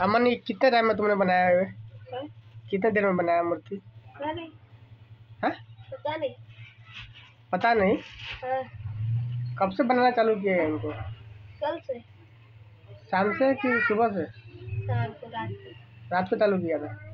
अमन ये कितने टाइम में तुमने बनाया है? हाँ? कितने देर में बनाया मूर्ति? पता नहीं। हाँ? पता नहीं। पता नहीं? हाँ। कब से बनाना चालू किया हैं इनको? कल से। शाम से कि सुबह से? शाम को रात को। रात को चालू किया था?